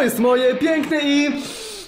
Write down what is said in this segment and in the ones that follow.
To jest moje piękne i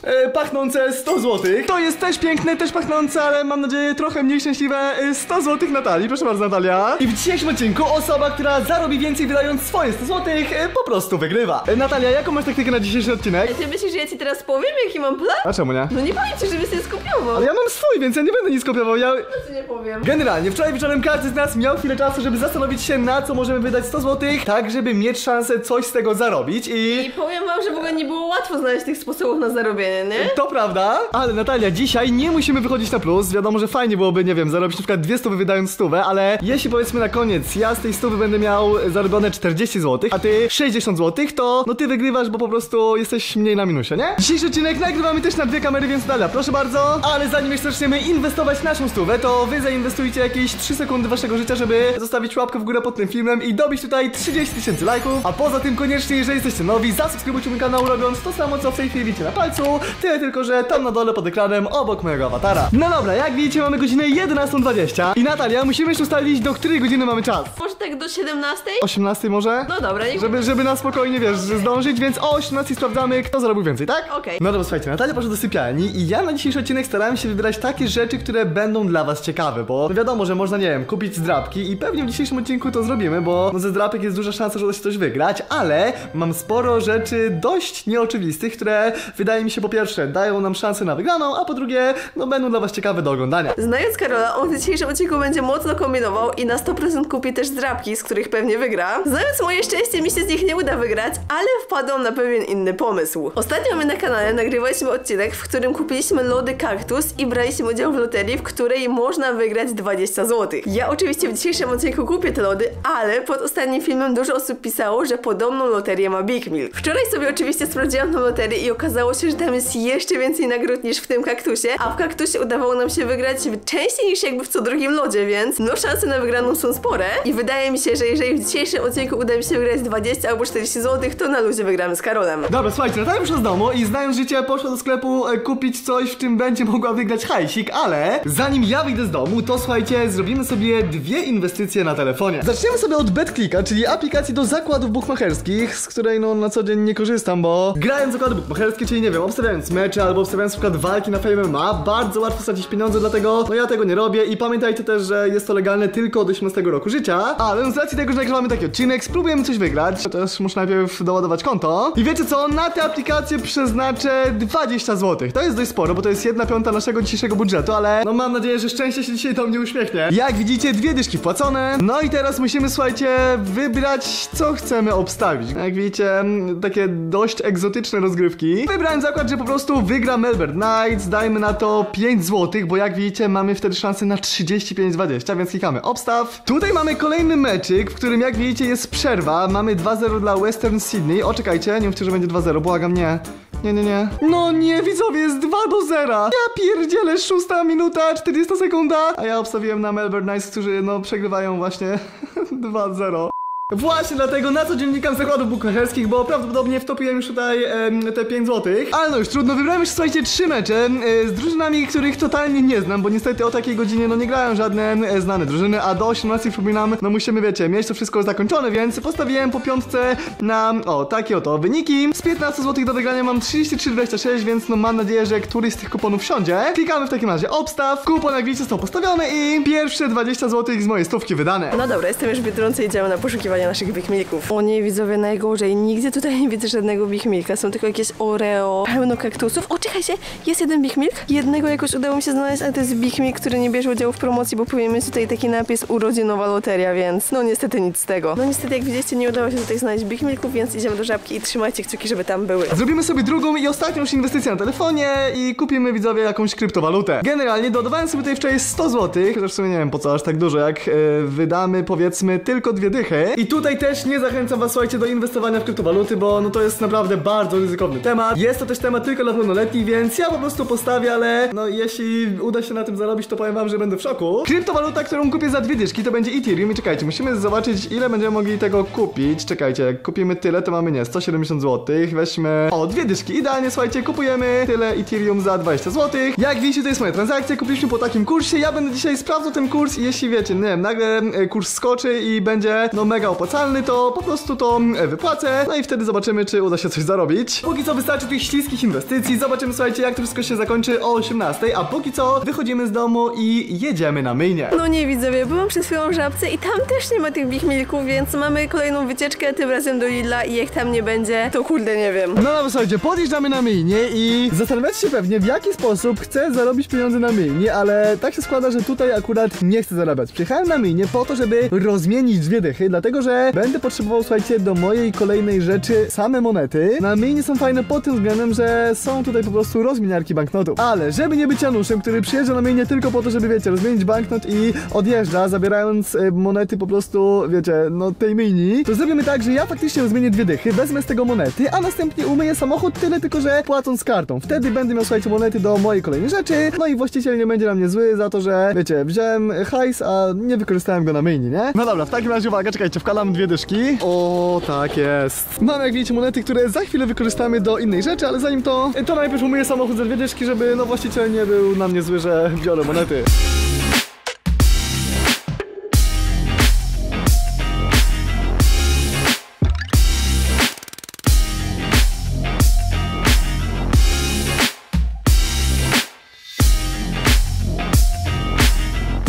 e, pachnące 100 zł. To jest też piękne, też pachnące, ale mam nadzieję trochę mniej szczęśliwe e, 100 zł Natalii. Proszę bardzo Natalia. I w dzisiejszym odcinku osoba, która zarobi więcej wydając swoje 100 zł e, po prostu wygrywa. E, Natalia, jaką masz taktykę na dzisiejszy odcinek? Ty myślisz, że ja ci teraz powiem, jaki mam plan? A czemu nie? No nie powiem ci, żebyś się skopiował. Ale ja mam swój, więc ja nie będę nic kopiował. Ja... Ci nie powiem. Generalnie, wczoraj wieczorem każdy z nas miał chwilę czasu, żeby zastanowić się, na co możemy wydać 100 zł, tak żeby mieć szansę coś z tego zarobić i... I powiem wam, że w ogóle nie było łatwo znaleźć tych sposobów na zarobienie, nie? To prawda, ale Natalia, dzisiaj nie musimy wychodzić na plus. Wiadomo, że fajnie byłoby, nie wiem, zarobić na przykład dwie stówy wydając stówę, ale jeśli powiedzmy na koniec ja z tej stówy będę miał zarobione 40 zł, a ty 60 zł, to no ty wygrywasz, bo po prostu jesteś mniej na minusie, nie? Dzisiejszy odcinek nagrywamy też na dwie kamery, więc Natalia, proszę bardzo. Ale zanim jeszcze zaczniemy inwestować naszą stówę, to wy zainwestujcie jakieś 3 sekundy waszego życia, żeby zostawić łapkę w górę pod tym filmem i dobić tutaj 30 tysięcy lajków. A poza tym koniecznie, jeżeli jesteście nowi, zasubskrybujcie mój kanał robiąc to samo, co w tej chwili widzicie na palcu. Tyle tylko, że tam na dole pod ekranem, obok mojego awatara. No dobra, jak widzicie mamy godzinę 11.20 i Natalia, musimy jeszcze ustalić, do której godziny mamy czas. Może tak do 17? 18 może? No dobra, niech Żeby, żeby na spokojnie, wiesz, zdążyć, więc o 18 sprawdzamy, kto zarobił więcej, tak? Okej. No dobra, słuchajcie, Natalia poszła do sypialni i ja na dzisiejszy odcinek starałem się wybierać takie rzeczy, które będą dla was ciekawe, bo wiadomo, że można, nie wiem, kupić zdrabki i pewnie w dzisiejszym odcinku to zrobimy, bo no ze zdrapek jest duża szansa, że uda się coś wygrać, ale mam sporo rzeczy dość nieoczywistych, które wydaje mi się po pierwsze dają nam szansę na wygraną, a po drugie, no będą dla was ciekawe do oglądania. Znając Karola, on w dzisiejszym odcinku będzie mocno kombinował i na 100% kupi też drapki, z których pewnie wygra. Znając moje szczęście, mi się z nich nie uda wygrać, ale wpadłam na pewien inny pomysł. Ostatnio my na kanale nagrywaliśmy odcinek, w którym kupiliśmy lody kaktus i braliśmy udział w loterii, w której można wygrać 20 zł. Ja oczywiście w dzisiejszym odcinku kupię te lody, ale pod ostatnim filmem dużo osób pisało, że podobną loterię ma Big Milk. Wczoraj sobie oczywiście sprawdziłam tę loterię i okazało się, że tam jest jeszcze więcej nagród niż w tym kaktusie, a w kaktusie udawało nam się wygrać częściej niż jakby w co drugim lodzie, więc no szanse na wygraną są spore i wydaje mi się, że jeżeli w dzisiejszym odcinku uda mi się wygrać 20 albo 40 zł, to na luzie wygramy z Karolem. Dobra, słuchajcie, Natalia wyszła z domu i znając życie poszła do sklepu e, kupić coś, w czym będzie mogła wygrać hajsik, ale zanim ja wyjdę z domu, to słuchajcie, zrobimy sobie dwie inwestycje na telefonie. Zaczniemy sobie od BetClicka, czyli aplikacji do zakładów bukmacherskich, z której no na co dzień nie korzystam, bo grając zakłady bukmacherskie, czyli nie wiem, obstawiając mecze albo obstawiając na przykład walki na Fame MMA, bardzo łatwo stracić pieniądze, dlatego no ja tego nie robię i pamiętajcie też, że jest to legalne tylko od 18 roku życia, ale z racji tego, że nagrywamy taki odcinek, spróbujemy coś wygrać, to też muszę najpierw doładować konto. I wiecie co, na tę aplikację przeznaczę 20 zł. To jest dość sporo, bo to jest jedna piąta naszego dzisiejszego budżetu, ale no mam nadzieję, że szczęście się dzisiaj do mnie uśmiechnie. Jak widzicie, dwie dyszki wpłacone. No i teraz musimy, słuchajcie, wybrać, co chcemy obstawić. Jak widzicie, takie dość egzotyczne rozgrywki. Wybrałem zakład, że po prostu wygra Melbourne Knights, dajmy na to 5 zł, bo jak widzicie, mamy wtedy szansę na 35-20, więc klikamy obstaw. Tutaj mamy kolejny meczyk, w którym jak widzicie jest przerwa. Mamy 2-0 dla Western Sydney. O, czekajcie, nie mówcie, że będzie 2-0, błagam, nie. Nie, nie, nie. No nie, widzowie, jest 2 do 0. Ja pierdzielę, 6 minuta, 40 sekunda. A ja obstawiłem na Melbourne Knights, którzy no przegrywają właśnie 2-0. Właśnie dlatego na co dzień unikam zakładów bukmacherskich, bo prawdopodobnie wtopiłem już tutaj em, te 5 zł. Ale no już trudno, wybrałem już słuchajcie trzy mecze e, z drużynami, których totalnie nie znam, bo niestety o takiej godzinie no nie grają żadne e, znane drużyny, a do 18 przypominam, no musimy wiecie, mieć to wszystko zakończone, więc postawiłem po piątce na o takie oto wyniki. Z 15 zł do wygrania mam 33,26, więc no mam nadzieję, że któryś z tych kuponów wsiądzie. Klikamy w takim razie obstaw, kupon jak widzicie został postawiony i pierwsze 20 zł z mojej stówki wydane. No dobra, jestem już w Biedronce i idziemy na poszukiwanie naszych Big Milków. O nie, widzowie, najgorzej. Nigdzie tutaj nie widzę żadnego Big Milka. Są tylko jakieś Oreo, pełno kaktusów. O, czekajcie, jest jeden Big Milk. Jednego jakoś udało mi się znaleźć, ale to jest Big Milk, który nie bierze udziału w promocji, bo powinien mieć tutaj taki napis urodzinowa loteria, więc no niestety nic z tego. No niestety, jak widzicie, nie udało się tutaj znaleźć Big Milków, więc idziemy do żabki i trzymajcie kciuki, żeby tam były. Zrobimy sobie drugą i ostatnią już inwestycję na telefonie i kupimy widzowie jakąś kryptowalutę. Generalnie dodawałem sobie tutaj wczoraj 100 zł, chociaż w sumie nie wiem po co aż tak dużo, jak e, wydamy powiedzmy tylko dwie dychy. I tutaj też nie zachęcam was słuchajcie do inwestowania w kryptowaluty, bo no to jest naprawdę bardzo ryzykowny temat. Jest to też temat tylko dla pełnoletnich, więc ja po prostu postawię, ale no jeśli uda się na tym zarobić, to powiem wam, że będę w szoku. Kryptowaluta, którą kupię za dwie dyszki, to będzie Ethereum i czekajcie, musimy zobaczyć ile będziemy mogli tego kupić. Czekajcie, jak kupimy tyle, to mamy nie, 170 zł. Weźmy, o, dwie dyszki, idealnie, słuchajcie, kupujemy tyle Ethereum za 20 zł. Jak widzicie, to jest moja transakcja, kupiliśmy po takim kursie, ja będę dzisiaj sprawdzał ten kurs i jeśli wiecie, nie wiem, nagle e, kurs skoczy i będzie no mega opłacalny, to po prostu to e, wypłacę, no i wtedy zobaczymy, czy uda się coś zarobić. Póki co wystarczy tych śliskich inwestycji, zobaczymy, słuchajcie, jak to wszystko się zakończy o 18, a póki co wychodzimy z domu i jedziemy na myjnie. No nie widzowie, byłam przed chwilą w żabce i tam też nie ma tych Big Milków, więc mamy kolejną wycieczkę, tym razem do Lidla i jak tam nie będzie, to kurde nie wiem. No dobra, słuchajcie, podjeżdżamy na myjnie i zastanawiacie się pewnie, w jaki sposób chcę zarobić pieniądze na myjni, ale tak się składa, że tutaj akurat nie chcę zarabiać. Przyjechałem na myjnię po to, żeby rozmienić dwie dychy, dlatego że będę potrzebował, słuchajcie, do mojej kolejnej rzeczy same monety. Na myjnie są fajne pod tym względem, że są tutaj po prostu rozmieniarki banknotów. Ale żeby nie być Januszem, który przyjeżdża na myjnię tylko po to, żeby, wiecie, rozmienić banknot i odjeżdża, zabierając e, monety po prostu, wiecie, no tej myjni, to zrobimy tak, że ja faktycznie rozmienię dwie dychy, wezmę z tego monety, a następnie umyję samochód tyle tylko, że płacąc kartą. Wtedy będę miał, słuchajcie, monety do mojej kolejnej rzeczy, no i właściciel nie będzie na mnie zły za to, że, wiecie, wziąłem hajs, a nie wykorzystałem go na myjni, nie? No dobra, w takim razie uwaga, czekajcie, wkładam dwie dyszki. O, tak jest. Mam, jak widzicie, monety, które za chwilę wykorzystamy do innej rzeczy, ale zanim to, to najpierw umyję samochód za dwie dyszki, żeby, no, właściciel nie był na mnie zły, że biorę monety.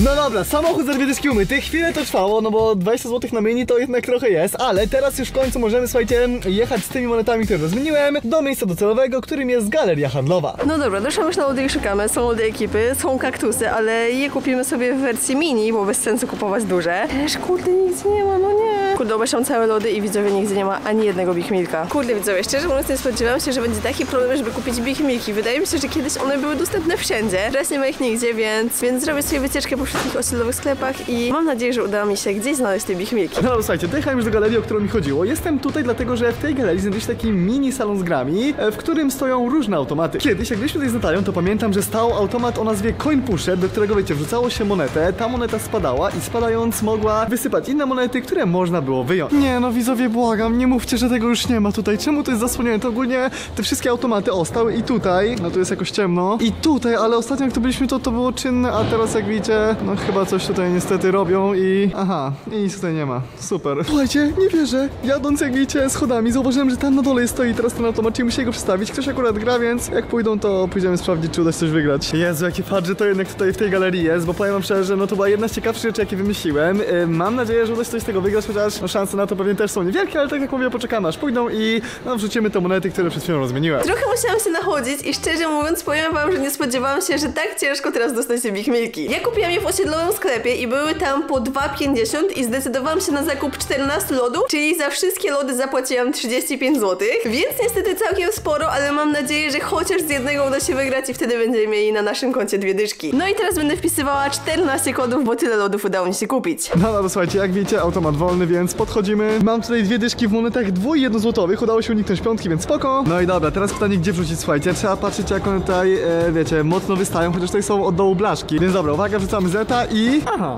No dobra, samochód za dwie dyszki umyty. Chwilę to trwało, no bo 20 zł na myjni to jednak trochę jest, ale teraz już w końcu możemy, słuchajcie, jechać z tymi monetami, które rozmieniłem, do miejsca docelowego, którym jest galeria handlowa. No dobra, doszłam już na lody i szukamy. Są lody ekipy, są kaktusy, ale je kupimy sobie w wersji mini, bo bez sensu kupować duże. Też kurde, nigdzie nie ma, no nie. Kurde, obeszłam całe lody i widzowie nigdzie nie ma ani jednego Big Milka. Kurde widzowie, szczerze mówiąc nie spodziewałam się, że będzie taki problem, żeby kupić Big Milki. Wydaje mi się, że kiedyś one były dostępne wszędzie. Teraz nie ma ich nigdzie, więc, więc zrobię sobie wycieczkę po wszystkich osiedlowych sklepach i mam nadzieję, że uda mi się gdzieś znaleźć te Big Milki. No słuchajcie, dojechałem już do galerii, o którą mi chodziło. Jestem tutaj dlatego, że w tej galerii znajduje się taki mini salon z grami, e, w którym stoją różne automaty. Kiedyś, jak byliśmy tutaj z Natalią, to pamiętam, że stał automat o nazwie Coin Pusher, do którego, wiecie, wrzucało się monetę, ta moneta spadała i spadając mogła wysypać inne monety, które można było wyjąć. Nie no, widzowie, błagam, nie mówcie, że tego już nie ma tutaj. Czemu to jest zasłonięte? Ogólnie te wszystkie automaty ostały i tutaj, no tu jest jakoś ciemno, i tutaj, ale ostatnio jak to byliśmy, to to było czynne, a teraz jak widzicie, no chyba coś tutaj niestety robią i... Aha, i nic tutaj nie ma. Super. Słuchajcie, nie wierzę. Jadąc jak widzicie schodami, zauważyłem, że tam na dole stoi teraz ten automat, czyli muszę go przestawić. Ktoś akurat gra, więc jak pójdą, to pójdziemy sprawdzić, czy uda się coś wygrać. Jezu, jakie fart, że to jednak tutaj w tej galerii jest, bo powiem wam szczerze, no to była jedna z ciekawszych rzeczy, jakie wymyśliłem. Yy, mam nadzieję, że uda się coś z tego wygrać, chociaż no, szanse na to pewnie też są niewielkie, ale tak jak mówię, poczekamy aż pójdą i no, wrzucimy te monety, które przed chwilą rozmieniłem. Trochę musiałam się nachodzić i szczerze mówiąc powiem wam, że nie spodziewałam się, że tak ciężko teraz dostać te Big Milki. Ja kupiłam je w osiedlowym sklepie i były tam po 2,50 i zdecydowałam się na zakup 14 lodów, czyli za wszystkie lody zapłaciłam 35 zł, więc niestety całkiem sporo, ale mam nadzieję, że chociaż z jednego uda się wygrać i wtedy będziemy mieli na naszym koncie dwie dyszki. No i teraz będę wpisywała 14 kodów, bo tyle lodów udało mi się kupić. No dobra, słuchajcie, jak widzicie, automat wolny, więc podchodzimy. Mam tutaj dwie dyszki w monetach dwu i jednozłotowych. Udało się uniknąć piątki, więc spoko. No i dobra, teraz pytanie, gdzie wrzucić, słuchajcie. Trzeba patrzeć, jak one tutaj, e, wiecie, mocno wystają, chociaż tutaj są od dołu blaszki. Więc dobra, uwaga, wrzucamy zeta i... Aha.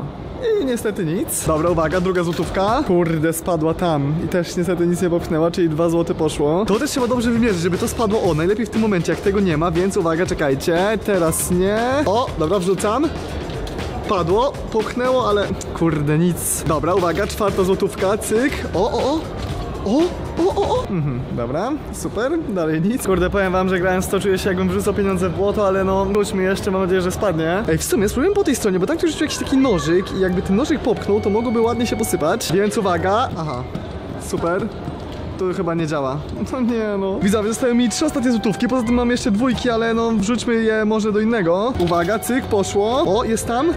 I niestety nic. Dobra, uwaga, druga złotówka. Kurde, spadła tam. I też niestety nic nie popchnęła, czyli dwa złote poszło. To też trzeba dobrze wymierzyć, żeby to spadło. O, najlepiej w tym momencie, jak tego nie ma, więc uwaga, czekajcie. Teraz nie. O, dobra, wrzucam. Padło, popchnęło, ale kurde, nic. Dobra, uwaga, czwarta złotówka, cyk. O, o, o. O, o, o, o. Mhm, dobra, super, dalej nic. Kurde, powiem wam, że grając to czuję się jakbym wrzucał pieniądze w błoto, ale no, wróćmy jeszcze, mam nadzieję, że spadnie. Ej, w sumie spróbujmy po tej stronie, bo tak tu rzucił jakiś taki nożyk i jakby ten nożyk popchnął, to mogłoby ładnie się posypać. Więc uwaga, aha, super. To chyba nie działa. No nie no. Widzowie, zostały mi trzy ostatnie złotówki, poza tym mam jeszcze dwójki, ale no wrzućmy je może do innego. Uwaga, cyk, poszło. O, jest tam.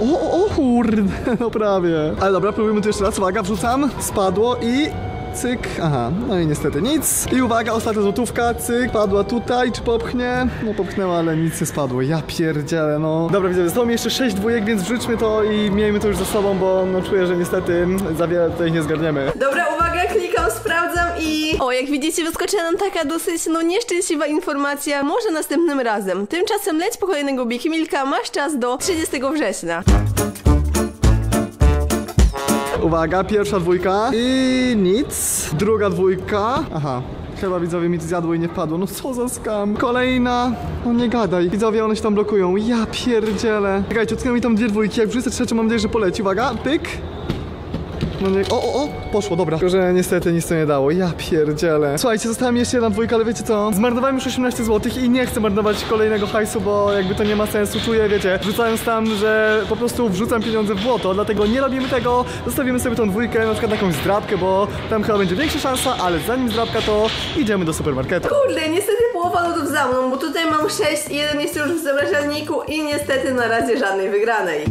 O, o, o, kurde, no prawie. Ale dobra, próbujmy tu jeszcze raz. Uwaga, wrzucam. Spadło i cyk. Aha, no i niestety nic. I uwaga, ostatnia złotówka, cyk, padła tutaj, czy popchnie? No popchnęła, ale nic nie spadło. Ja pierdzielę, no. Dobra, widzę, zostało mi jeszcze sześć dwójek, więc wrzućmy to i miejmy to już za sobą, bo no czuję, że niestety za wiele tutaj nie zgarniemy. Dobra, uwaga, klikam, sprawdzam i... O, jak widzicie, wyskoczyła nam taka dosyć, no, nieszczęśliwa informacja. Może następnym razem. Tymczasem leć po kolejnego Big Milka, masz czas do 30 września. Uwaga, pierwsza dwójka i nic. Druga dwójka. Aha. Chyba widzowie mi zjadło i nie wpadło. No co za skam. Kolejna. No nie gadaj. Widzowie, one się tam blokują. Ja pierdzielę. Czekajcie, odknęły mi tam dwie dwójki. Jak wrzucę trzecią, mam nadzieję, że poleci. Uwaga, pyk. No nie, o, o, o, poszło, dobra. Tylko, że niestety nic to nie dało, ja pierdzielę. Słuchajcie, została mi jeszcze jedna dwójka, ale wiecie co? Zmarnowałem już 18 zł i nie chcę marnować kolejnego hajsu, bo jakby to nie ma sensu. Czuję, wiecie, wrzucając tam, że po prostu wrzucam pieniądze w błoto, dlatego nie robimy tego. Zostawimy sobie tą dwójkę, na przykład jakąś zdrabkę, bo tam chyba będzie większa szansa, ale zanim zdrabka, to idziemy do supermarketu. Kurde, niestety połowa lodów za mną, bo tutaj mam 6 i jeden jest już w zamrażalniku i niestety na razie żadnej wygranej.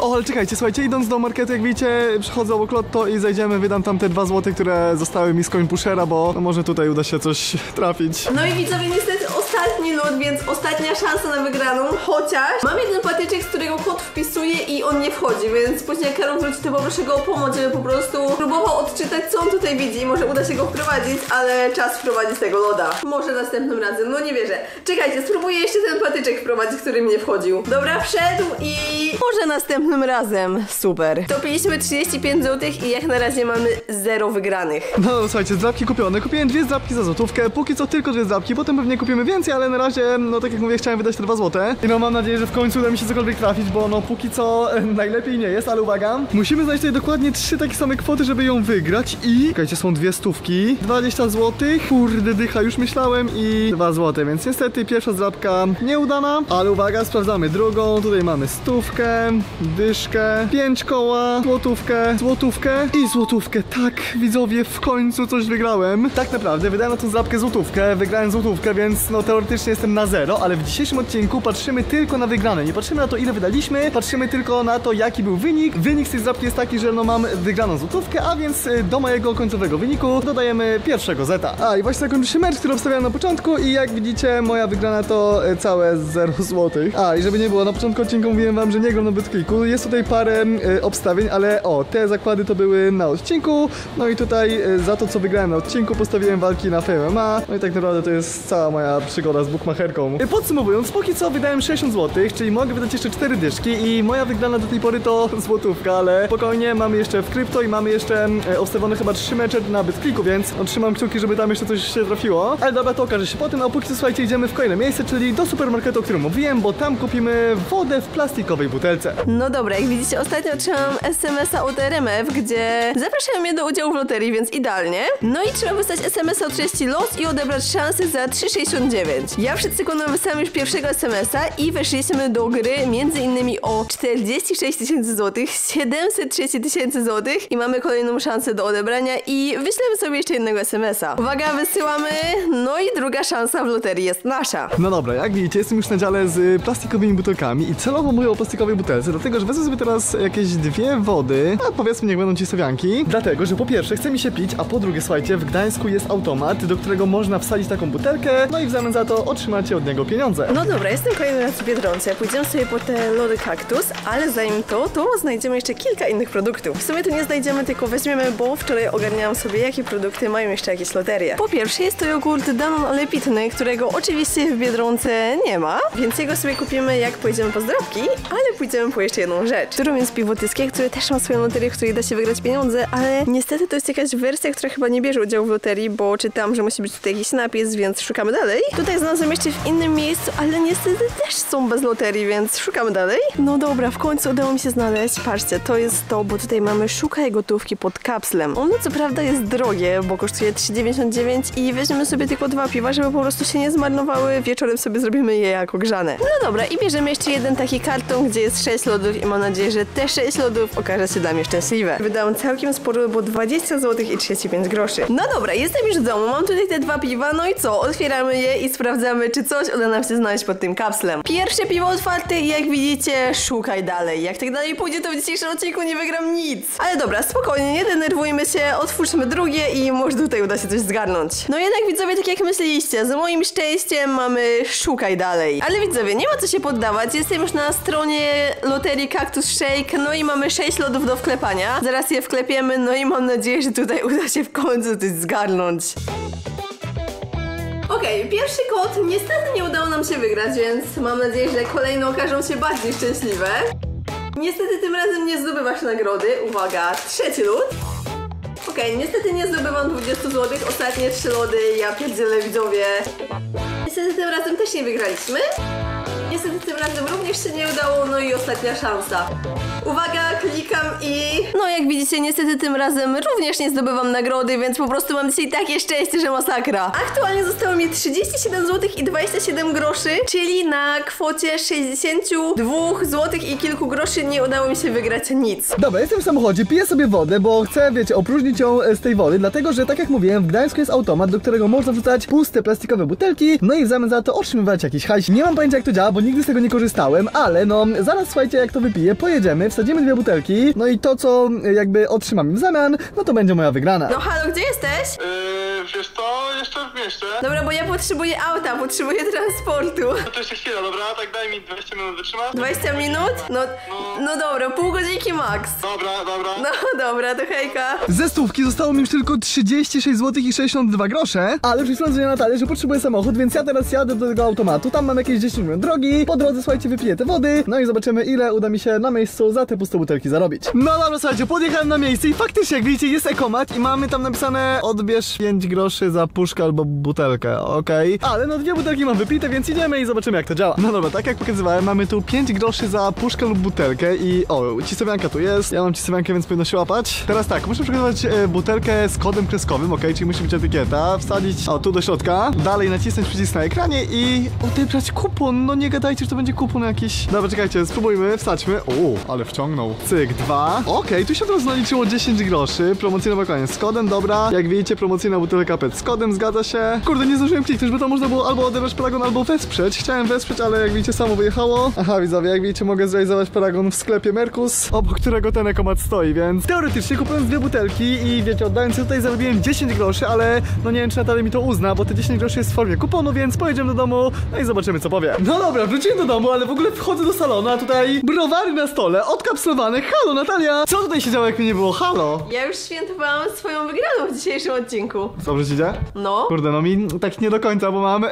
O, ale czekajcie, słuchajcie, idąc do marketu, jak widzicie, przychodzę obok Lotto i zajdziemy, wydam tam te dwa złote, które zostały mi z coin pushera, bo no może tutaj uda się coś trafić. No i widzowie, niestety ostatni lód, więc ostatnia szansa na wygraną, chociaż mam jeden patyczek, z którego kod wpisuje i on nie wchodzi, więc później Karol wróci, to poproszę go o pomoc, żeby po prostu próbował odczytać, co on tutaj widzi, może uda się go wprowadzić, ale czas wprowadzić tego loda. Może następnym razem, no nie wierzę. Czekajcie, spróbuję jeszcze ten patyczek wprowadzić, który mi nie wchodził. Dobra, wszedł i może następnym razem. Super. Topiliśmy 35 zł i jak na razie mamy zero wygranych. No, słuchajcie, zdrabki kupione. Kupiłem dwie zdrabki za złotówkę, póki co tylko dwie zdrabki, potem pewnie kupimy więcej, ale na razie, no tak jak mówię, chciałem wydać te dwa złote. I no mam nadzieję, że w końcu uda mi się cokolwiek trafić, bo no póki co najlepiej nie jest, ale uwaga, musimy znaleźć tutaj dokładnie trzy takie same kwoty, żeby ją wygrać i... Czekajcie, są dwie stówki, 20 złotych, kurde dycha, już myślałem i dwa złote, więc niestety pierwsza zdrabka nieudana, ale uwaga, sprawdzamy drugą, tutaj mamy stówkę, dyszkę, pięć koła, złotówkę, złotówkę i złotówkę, tak, widzowie, w końcu coś wygrałem. Tak naprawdę wydałem na tą zdrabkę złotówkę, wygrałem złotówkę, więc no teoretycznie jestem na zero, ale w dzisiejszym odcinku patrzymy tylko na wygrane, nie patrzymy na to ile wydaliśmy, patrzymy tylko na to jaki był wynik. Wynik z tej zdrabki jest taki, że no mam wygraną złotówkę, a więc y, do mojego końcowego wyniku dodajemy pierwszego zeta. A i właśnie zakończy się mecz, który obstawiałem na początku i jak widzicie moja wygrana to y, całe 0 złotych. A i żeby nie było, na początku odcinka mówiłem wam, że nie gram na BetClicku, jest tutaj parę y, obstawień, ale o, te zakłady to były na odcinku, no i tutaj y, za to co wygrałem na odcinku postawiłem walki na FMMA, no i tak naprawdę to jest cała moja przygoda z bookmacherką. Y, Podsumowując, póki co wydałem 60 zł, czyli mogę wydać jeszcze 4 dyszki i moja wygrana do tej pory to złotówka, ale spokojnie, mamy jeszcze w krypto i mamy jeszcze y, obstawione chyba 3 mecze na BetClicku, więc trzymam kciuki, żeby tam jeszcze coś się trafiło. Ale dobra, to okaże się potem, a póki co słuchajcie, idziemy w kolejne miejsce, czyli do supermarketu, o którym mówiłem, bo tam kupimy wodę w plastikowej butelce. No dobra, jak widzicie, ostatnio otrzymałam SMS-a od RMF, gdzie zapraszają mnie do udziału w loterii, więc idealnie. No i trzeba wysłać SMS-a o treści los i odebrać szansę za 3,69. Ja przed sekundą wysłałam już pierwszego SMS-a i weszliśmy do gry między innymi o 46 tysięcy złotych, 730 tysięcy złotych i mamy kolejną szansę do odebrania i wyślemy sobie jeszcze jednego SMS-a. Uwaga, wysyłamy, no i druga szansa w loterii jest nasza. No dobra, jak widzicie, jestem już na dziale z y, plastikowymi butelkami i celowo mówię o plastikowej butelce, dlatego że wezmę sobie teraz jakieś dwie wody, a powiedzmy niech będą ci sowianki, dlatego że po pierwsze chce mi się pić, a po drugie słuchajcie, w Gdańsku jest automat, do którego można wsadzić taką butelkę, no i w zamian za to otrzymacie od niego pieniądze. No dobra, jestem kolejny raz w Biedronce. Pójdziemy sobie po te lody kaktus, ale zanim to, to znajdziemy jeszcze kilka innych produktów. W sumie to nie znajdziemy, tylko weźmiemy, bo wczoraj ogarniałam sobie, jakie produkty mają jeszcze jakieś loterie. Po pierwsze jest to jogurt Danon ale pitny, którego oczywiście w Biedronce nie ma, więc jego sobie kupimy jak pojedziemy po zdrowki, ale pójdziemy po jeszcze jedną rzecz, którą jest piwo tyskie, które też ma swoją loterię, w której da się wygrać pieniądze, ale niestety to jest jakaś wersja, która chyba nie bierze udziału w loterii, bo czytam, że musi być tutaj jakiś napis, więc szukamy dalej. Tutaj znalazłem jeszcze w innym miejscu, ale niestety też są bez loterii, więc szukamy dalej. No dobra, w końcu udało mi się znaleźć. Patrzcie, to jest to, bo tutaj mamy szukaj gotówki pod kapslem. Ono co prawda jest drogie, bo kosztuje 3,99 i weźmiemy sobie tylko dwa piwa, żeby po prostu się nie zmarnowały. Wieczorem sobie zrobimy je jako grzane. No dobra, i bierzemy jeszcze jeden taki karton, gdzie jest 6 lodów i mam nadzieję, że te 6 lodów okaże się dla mnie szczęśliwe. Wydałam całkiem sporo, bo 20 zł i 35 groszy. No dobra, jestem już w domu, mam tutaj te dwa piwa, no i co? Otwieramy je i sprawdzamy, czy coś uda nam się znaleźć pod tym kapslem. Pierwsze piwo otwarte i jak widzicie, szukaj dalej. Jak tak dalej pójdzie, to w dzisiejszym odcinku nie wygram nic. Ale dobra, spokojnie, nie denerwujmy się, otwórzmy drugie i może tutaj uda się coś zgarnąć. No jednak widzowie, tak jak myśleliście, z moim szczęściem mamy szukaj dalej. Ale widzowie, nie ma co się poddawać, jestem już na stronie loterii Cactus Shake, no i mamy 6 lodów do wklepania. Zaraz je wklepiemy, no i mam nadzieję, że tutaj uda się w końcu coś zgarnąć. Okej, pierwszy kod niestety nie udało nam się wygrać, więc mam nadzieję, że kolejne okażą się bardziej szczęśliwe. Niestety tym razem nie zdobywasz nagrody. Uwaga, trzeci lód. Okej, niestety nie zdobywam 20 zł. Ostatnie trzy lody, ja pierdzielę widzowie. Niestety tym razem też nie wygraliśmy. Niestety tym razem również się nie udało, no i ostatnia szansa. Uwaga, klikam i... No jak widzicie, niestety tym razem również nie zdobywam nagrody, więc po prostu mam dzisiaj takie szczęście, że masakra. Aktualnie zostało mi 37 zł i 27 groszy, czyli na kwocie 62 zł i kilku groszy nie udało mi się wygrać nic. Dobra, jestem w samochodzie, piję sobie wodę, bo chcę, wiecie, opróżnić ją e, z tej wody, dlatego że, tak jak mówiłem, w Gdańsku jest automat, do którego można wrzucać puste plastikowe butelki, no i w zamian za to otrzymywać jakiś hajs. Nie mam pojęcia, jak to działa, bo nigdy z tego nie korzystałem, ale no, zaraz, słuchajcie, jak to wypiję, pojedziemy, wsadzimy dwie butelki, no i to, co jakby otrzymamy w zamian, no to będzie moja wygrana. No halo, gdzie jesteś? Yy, wiesz co, jeszcze w mieście. Dobra, bo ja potrzebuję auta, potrzebuję transportu. No to jeszcze chwila, dobra? Tak daj mi 20 minut wytrzymasz? 20 minut? No, no dobra, pół godzinki max. Dobra, dobra. No dobra, to hejka. Ze stówki zostało mi już tylko 36 zł i 62 grosze, ale przed chwilą dzwoniła Natalia, że potrzebuję samochód, więc ja teraz jadę do tego automatu, tam mam jakieś 10 minut drogi, po drodze, słuchajcie, wypiję te wody, no i zobaczymy, ile uda mi się na miejscu za te puste butelki zarobić. No dobra, słuchajcie, podjechałem na miejsce i faktycznie, jak widzicie, jest ekomat i mamy tam napisane odbierz 5 groszy za puszkę albo butelkę, okej. Ale no dwie butelki mam wypite, więc idziemy i zobaczymy, jak to działa. No dobra, tak jak pokazywałem, mamy tu 5 groszy za puszkę lub butelkę i o, cisowianka tu jest, ja mam cisowiankę, więc powinno się łapać. Teraz tak, muszę przygotować e, butelkę z kodem kreskowym, ok, czyli musi być etykieta, wsadzić, o, tu do środka, dalej nacisnąć przycisk na ekranie i odebrać kupon, no nie gadajcie, że to będzie kupon jakiś. Dobra, czekajcie, spróbujmy, wsadźmy, o, ale wciągnął. Cyk, dwa, okej, tu się teraz naliczyło 10 groszy, promocyjna bakanie z kodem, dobra, jak widzicie, promocyjna butelka PET z kodem, zgadza się. Kurde, nie zdążyłem kliknąć, bo to można było albo odebrać paragon, albo wesprzeć. Chciałem wesprzeć, ale jak widzicie, samo wyjechało. Aha, widzowie, jak widzicie, mogę zrealizować paragon w sklepie Merkus, obok którego ten ekomat stoi, więc teoretycznie kupując dwie butelki i wiecie, oddając tutaj zarobiłem 10 groszy, ale no nie wiem, czy Natalia mi to uzna, bo te 10 groszy jest w formie kuponu, więc pojedziemy do domu, no i zobaczymy, co powie. No dobra, wróciłem do domu, ale w ogóle wchodzę do salonu, a tutaj browary na stole, odkapslowane. Halo, Natalia! Co tutaj się działo, jak mnie nie było? Halo! Ja już świętowałam swoją wygraną w dzisiejszym odcinku. Dobrze ci idzie? No. Kurde, no mi tak nie do końca, bo mam. E,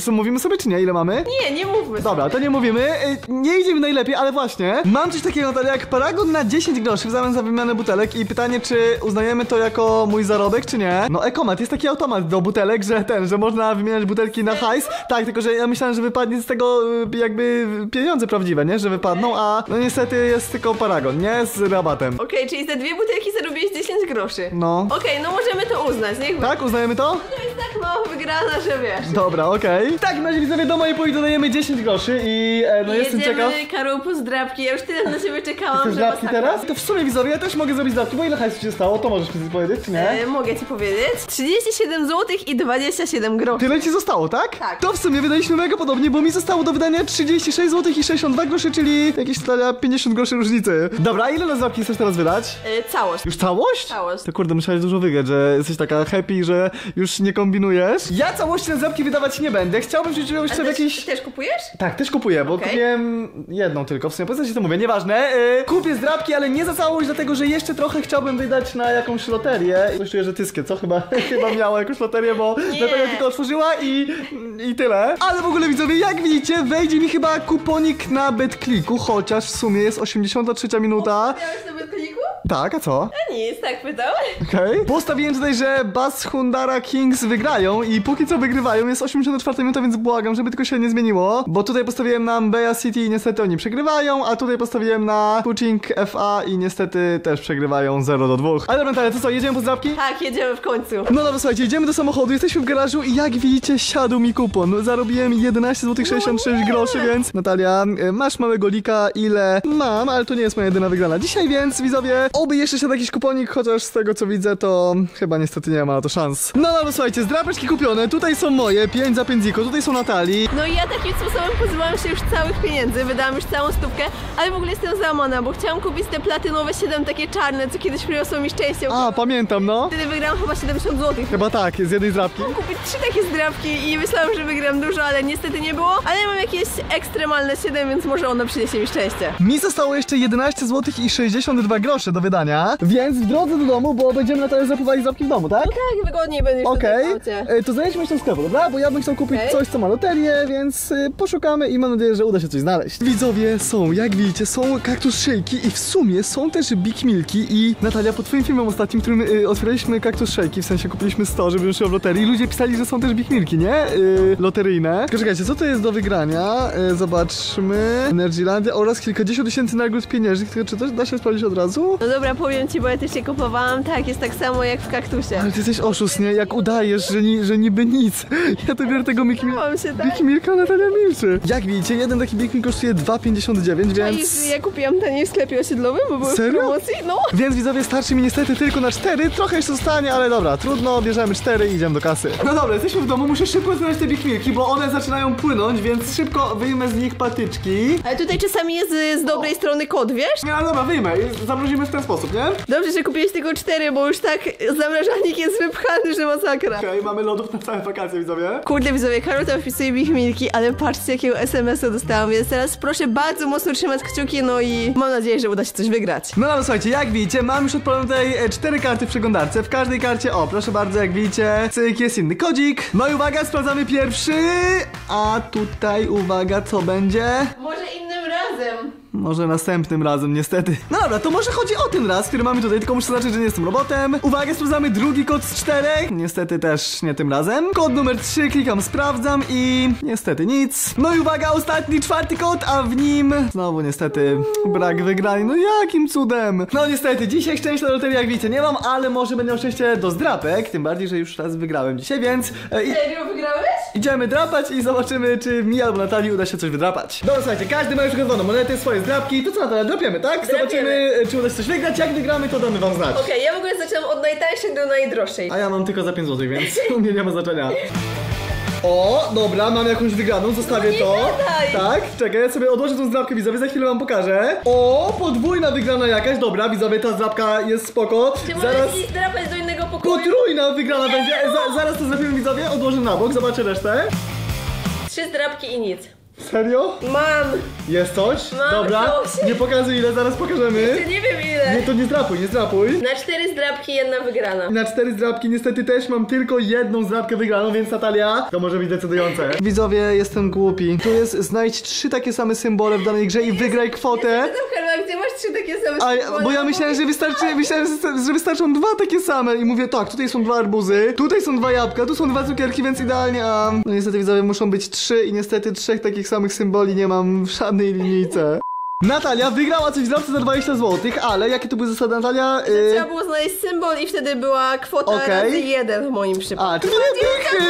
co, mówimy sobie czy nie? Ile mamy? Nie, nie mówmy Dobra, to nie mówimy. E, nie idzie mi najlepiej, ale właśnie. Mam coś takiego Natalia, jak paragon na 10 groszy w zamian za wymianę butelek i pytanie, czy uznajemy to jako mój zarobek, czy nie? No ekomat, jest taki automat do butelek, że ten, że można wymieniać butelki na hajs. Tak, tylko że ja myślałem, że wypadnie z tego e, jakby pieniądze prawdziwe, nie? Że wypadną, a no niestety jest tylko paragon, nie? Z rabatem. Okej, czyli za dwie butelki zarobiłeś 10 groszy. No. Okej, no możemy to uznać, niech Tak, uznajemy to? To jest tak mało wygrana, że wiesz. Dobra, okej. Tak, na razie widzowie do mojej poi dodajemy 10 groszy i e, no jestem ciekaw. Jedziemy, Karol, po zdrabki. Ja już tyle na ciebie czekałam, Chcesz że zdrabki masakra. teraz? To w sumie widzowie, ja też mogę zrobić zdrabki, bo ile hajsu ci stało? To możesz mi powiedzieć, czy nie? E, mogę ci powiedzieć? 37 zł i 27 groszy. Tyle ci zostało, tak? Tak. To w sumie wydaliśmy mega podobnie, bo mi zostało do wydania 36 zł i 62 groszy, czyli jakieś stale 50 groszy różnicy. Dobra, ile na zdrabki chcesz teraz wydać? E, całość. Już całość? Całość. To kurde, musiałeś dużo wygrać, że jesteś taka happy, że już nie kombinujesz. Ja całości na zdrabki wydawać nie będę. Chciałbym wrzucić A jeszcze w jakiś... też kupujesz? Tak, też kupuję, bo Okej. kupiłem jedną tylko, w sumie po co ci to mówię, nieważne. Yy, kupię zdrabki, ale nie za całość, dlatego że jeszcze trochę chciałbym wydać na jakąś loterię. Coś czuję, że tyskie, co? Chyba, chyba miała jakąś loterię, bo. Natalia tylko otworzyła i, i tyle. Ale w ogóle widzowie, jak widzicie, wejdzie mi chyba kuponik na BetClicku, chociaż w sumie jest 83 minuta. Kliku? Tak, a co? A nic, tak pytał. Okej. Postawiłem tutaj, że Bas Hundara Kings wygrają i póki co wygrywają. Jest 84 minuta, więc błagam, żeby tylko się nie zmieniło. Bo tutaj postawiłem na Mbeya City i niestety oni przegrywają, a tutaj postawiłem na Kuching FA i niestety też przegrywają 0 do 2. Ale dobra, Natalia, to co, jedziemy po zdrawki? Tak, jedziemy w końcu. No dobra, słuchajcie, idziemy do samochodu, jesteśmy w garażu i jak widzicie, siadł mi kupon. Zarobiłem 11 zł 66 groszy, więc Natalia, y, masz małego lika, ile? Mam, ale to nie jest moja jedyna wygrana dzisiaj, więc widzowie, oby jeszcze siadł jakiś kuponik, chociaż z tego co widzę, to chyba niestety nie ma na to szans. No dobra, słuchajcie, zdrapeczki kupione, tutaj są moje, 5 za 5 ziko, tutaj są Natalii. No i ja takim sposobem pozbyłam się już całych pieniędzy, wydałam już całą stówkę, ale w ogóle jestem załamana, bo chciałam kupić te platynowe 7 takie czarne, co kiedyś przyniosło mi szczęście. A, pamiętam, no. Wtedy wygrałam chyba 70 zł. Chyba tak, z jednej zdrapki. kupić trzy takie zdrabki i myślałam, że wygram dużo, ale niestety nie było. Ale ja mam jakieś ekstremalne 7, więc może ono przyniesie mi szczęście. Mi zostało jeszcze 11 zł i 62 grosze do wydania. Więc w drodze do domu, bo będziemy Natalia zapływali zapki w domu, tak? Tak, wygodniej będzie Okej, aucie. e, to zajedźmy się do sklepu, dobra? Bo ja bym chciał kupić Okej. coś, co ma loterię, więc y, poszukamy i mam nadzieję, że uda się coś znaleźć. Widzowie są, jak widzicie, są kaktus shake'i i w sumie są też Big Milki i Natalia, po twoim filmem ostatnim, w którym y, otwieraliśmy kaktus shake'i, w sensie kupiliśmy 100, żeby wyszło w loterii, ludzie pisali, że są też Big Milki, nie? Y, loteryjne. Tylko czekajcie, co to jest do wygrania? Y, zobaczmy. Energylandia oraz kilkadziesiąt tysięcy nagród pieniężnych, tylko czy to da się sprawdzić od razu? No dobra, powiem ci, bo ja też się kupowałam. Tak, jest tak samo jak w kaktusie. Ale ty jesteś oszust, nie? Jak udajesz, że, ni, że niby nic. Ja to biorę tego Mickey. Mam się tak. Big Milka Natalia milczy. Jak widzicie, jeden taki Big Milk kosztuje 2,59, A więc... już ja kupiłam taniej w sklepie osiedlowym, bo były Serio? w promocji. No. Więc widzowie, starczy mi niestety tylko na 4, trochę jeszcze zostanie, ale dobra, trudno, bierzemy 4 i idziemy do kasy. No dobra, jesteśmy w domu, muszę szybko znaleźć te Big Milki, bo one zaczynają płynąć, więc szybko wyjmę z nich patyczki. Ale tutaj czasami jest z, z dobrej strony kod, wiesz? Nie, no dobra, wyjmę i zamrozimy w ten sposób, nie? Dobrze, że kupiłeś tylko cztery, bo już tak zamrażalnik jest wypchany, że masakra. Okej, mamy lodów na całe wakacje, widzowie. Kurde widzowie, Karol tam wpisuje Big Milki, ale patrzcie jakiego SMS-a dostałam, więc teraz proszę bardzo mocno trzymać kciuki, no i mam nadzieję, że uda się coś wygrać. No dobra, słuchajcie, jak widzicie, mam już odpalone tutaj e, cztery karty w przeglądarce. W każdej karcie, o, proszę bardzo, jak widzicie, cyk, jest inny kodzik. No i uwaga, sprawdzamy pierwszy. A tutaj, uwaga, co będzie? Może innym razem. Może następnym razem, niestety. No dobra, to może chodzi o ten raz, który mamy tutaj, tylko muszę zaznaczyć, że nie jestem robotem. Uwaga, sprawdzamy drugi kod z czterech. Niestety też nie tym razem. Kod numer 3, klikam sprawdzam i niestety nic. No i uwaga, ostatni, czwarty kod, a w nim znowu niestety brak wygranej. No jakim cudem? No niestety, dzisiaj szczęście na loterii, jak widzicie, nie mam, ale może będę miał szczęście do zdrapek. Tym bardziej, że już raz wygrałem dzisiaj, więc e, i, Serio wygrałeś? Idziemy drapać i zobaczymy, czy mi albo Natalii uda się coś wydrapać. Dobra, słuchajcie, każdy ma już przygotowane monety, swoje zdrapki. To co, Natalia, drapiemy, tak? Zobaczymy, e, czy uda się coś wygrać. Jak wygramy, to damy wam znać. Okej, ja w ogóle zaczynam od najtańszej do najdroższej. A ja mam tylko za 5 zł, więc u mnie nie ma znaczenia. O, dobra, mam jakąś wygraną, zostawię nie to. gadaj. Tak, czekaj, ja sobie odłożę tą zdrapkę, widzowie, za chwilę wam pokażę. O, podwójna wygrana jakaś, dobra, widzowie, ta zdrapka jest spoko. Czy Zaraz... możesz iść drapać do innego pokoju? Potrójna wygrana będzie, E, za, zaraz to zrobimy widzowie, odłożę na bok, zobaczę resztę. Trzy zdrapki i nic. Serio? Mam! Jest coś? Mam Dobra, coś. nie pokazuj ile, zaraz pokażemy. Nie wiem ile. Nie, to nie zdrapuj, nie zdrapuj. Na cztery zdrapki jedna wygrana. Na cztery zdrapki niestety też mam tylko jedną zdrapkę wygraną, więc Natalia, to może być decydujące. Widzowie, jestem głupi. Tu jest znajdź trzy takie same symbole w danej grze i wygraj kwotę. Tam Karol, gdzie masz trzy takie same A, symbole? bo ja myślałem, że wystarczy, myślałem, że- że wystarczą dwa takie same i mówię tak, tutaj są dwa arbuzy, tutaj są dwa jabłka, tu są dwa cukierki, więc idealnie, a no niestety widzowie muszą być trzy i niestety trzech takich samych symboli nie mam w żadnej linijce. Natalia wygrała coś w dropce za 20 zł, ale jakie to były zasady Natalia? Y, Trzeba było znaleźć symbol i wtedy była kwota Okej. razy jeden w moim przypadku. A, dwie dychy?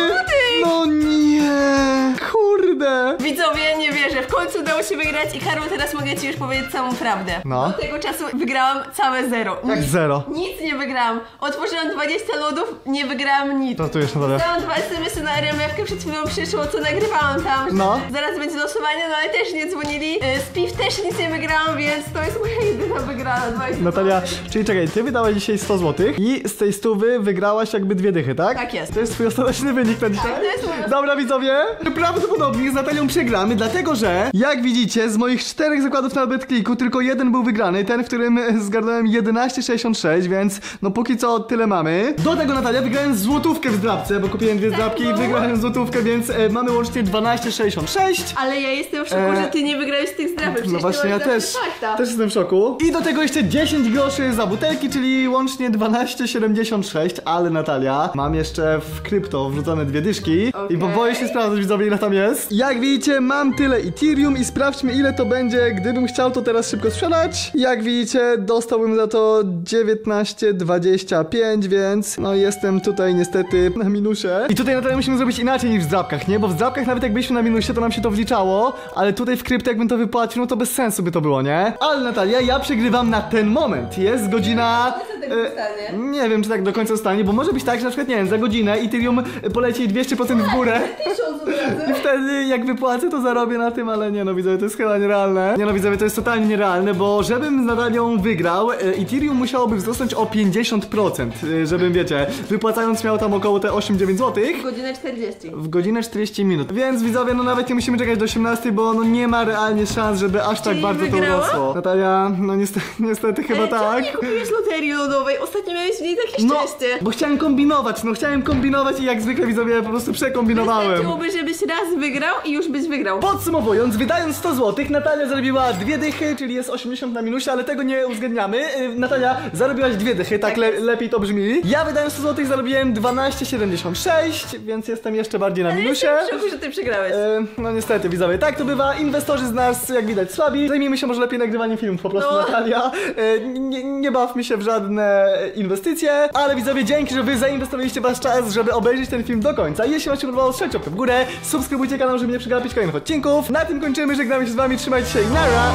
No nie, kurde. Widzowie, nie wierzę. W końcu udało się wygrać i Karol, teraz mogę ci już powiedzieć całą prawdę. No. Do tego czasu wygrałam całe zero. Jak Nic- zero? Nic nie wygrałam. Otworzyłam 20 lodów, nie wygrałam nic. Żartujesz Natalia. Dałam dwa SMS-y na RMF-kę, przed chwilą przyszło, co nagrywałam tam. że No. Zaraz będzie losowanie, no ale też nie dzwonili. Y, Z PIW też nic nie wygrałam, więc to jest moja jedyna wygrana. 20 Natalia, czyli czekaj, ty wydałaś dzisiaj 100 zł i z tej stówy wygrałaś jakby dwie dychy, tak? Tak jest. To jest twój ostateczny wynik na dzisiaj? Tak, to jest mój Dobra widzowie, prawdopodobnie z Natalią przegramy, dlatego że jak widzicie z moich czterech zakładów na BetClicku tylko jeden był wygrany, ten w którym zgarnąłem 11,66, więc no póki co tyle mamy. Do tego Natalia wygrałem złotówkę w zdrabce, bo kupiłem dwie zdrabki i no. wygrałem złotówkę, więc e, mamy łącznie 12,66. Ale ja jestem w szoku, E, że ty nie wygrałeś tych zdrapek. No Przecież właśnie, ja też, fakta. też jestem w szoku. I do tego jeszcze 10 groszy za butelki, czyli łącznie 12,76, ale Natalia, mam jeszcze w krypto wrzucone dwie dyszki i bo boję się sprawdzać widzowie ile tam jest. Jak widzicie mam tyle Ethereum i sprawdźmy ile to będzie, gdybym chciał to teraz szybko sprzedać. Jak widzicie dostałbym za to 19,25, więc no jestem tutaj niestety na minusie. I tutaj Natalia musimy zrobić inaczej niż w zdrabkach, nie? Bo w zdrabkach nawet jak byliśmy na minusie to nam się to wliczało, ale tutaj w krypto jakbym to wypłacił, no to bez sensu by to było, nie? Ale Natalia, ja przegrywam na ten moment. Jest godzina... Co tak e, zostanie? nie wiem, czy tak do końca zostanie, bo może być tak, że na przykład, nie wiem, za godzinę Ethereum poleci 200% w górę Tysiąc i wtedy jak wypłacę, to zarobię na tym, ale nie no, widzowie, to jest chyba nierealne. Nie no, widzowie, to jest totalnie nierealne, bo żebym z Natalią wygrał, e, Ethereum musiałoby wzrosnąć o 50%, e, żebym, wiecie, wypłacając miał tam około te 8-9 zł. Godzinę 40. W godzinę 40 minut. Więc widzowie, no nawet nie musimy czekać do 18, bo no nie ma realnie szans, żeby aż tak Czyli bardzo to wygrała? urosło. Natalia, no niestety, niestety chyba Ale tak. czemu nie kupiłeś loterii lodowej? Ostatnio miałeś w niej takie No, szczęście. bo chciałem kombinować, no chciałem kombinować i jak zwykle widzowie po prostu przekombinowałem. Wystarczyłoby, żebyś raz wygrał i już byś wygrał. Podsumowując, wydając 100 zł, Natalia zarobiła dwie dychy, czyli jest 80 na minusie, ale tego nie uwzględniamy. Yy, Natalia, zarobiłaś dwie dychy, tak le lepiej to brzmi. Ja wydając 100 zł zarobiłem 12,76, więc jestem jeszcze bardziej na minusie. Jestem w szoku, że ty przegrałeś. E, No niestety, widzowie, tak to bywa. Inwestorzy z nas, jak widać, słabi. Zajmijmy się może lepiej nagrywaniem filmów, po prostu No. Natalia. E, Nie, nie bawmy się w żadne inwestycje, ale widzowie, dzięki, że wy zainwestowaliście wasz czas, żeby obejrzeć ten film do końca. Jeśli wam się podobało, strzelcie łapkę w górę, subskrybujcie kanał, żeby nie przegapić kolejnych odcinków. Na tym kończymy, żegnamy się z wami, trzymajcie się i nara!